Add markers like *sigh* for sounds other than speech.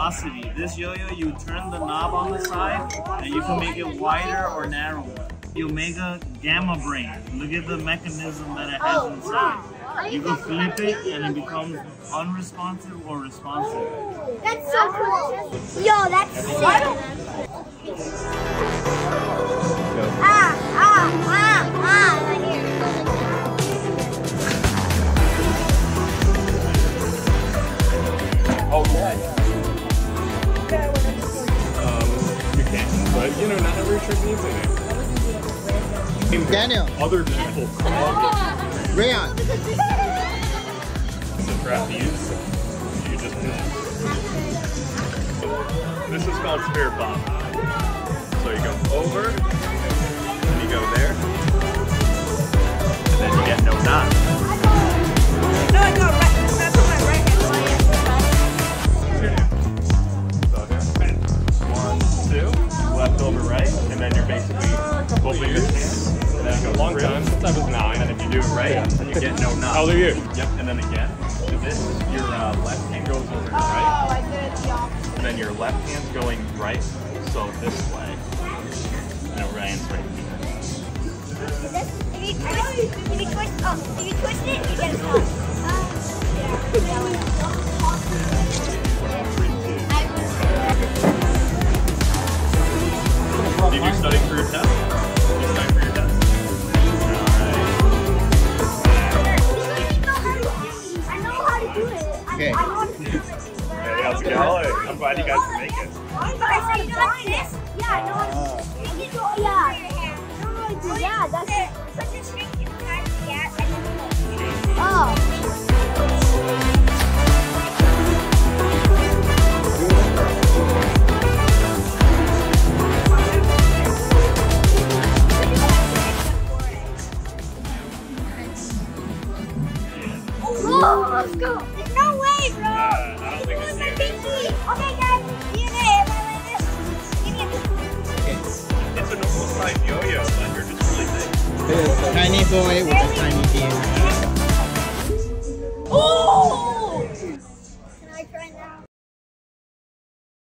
velocity. This yo-yo, you turn the knob on the side, and you can make it wider or narrower. You make a gamma brain. Look at the mechanism that it has inside. You can flip it, and it becomes unresponsive or responsive. That's so cool. Yo, that's sick. But you not every trick needs it. Daniel, Other people call *laughs* Rayon. it the trapeze. You just do it. This is called spirit bomb. So you go over, and you go there, then you're basically hoping this hand. And then go long time since I was nine, and if you do it right, then you get no knot. How old are you? Yep, and then again, do this, your uh, left hand goes over your right, Oh, I did the opposite. and then your left hand's going right, so this way. No, Ryan's right here. If you twist, if you twist, oh, if you twist it, you get a stop. Did you study for your test? Did you study for your test? I know how to do it. I, Okay. I know how to do it. Hey, how's it going? I'm glad you guys can make it. But I said not this. Yeah, I know how to do it. Ah. Oh, let's go. No way, bro. Uh, I don't think it's my you. pinky. Okay, guys. Like this? Give me a It's a normal size yo-yo, but you're just really big. Tiny boy with a tiny. Oh!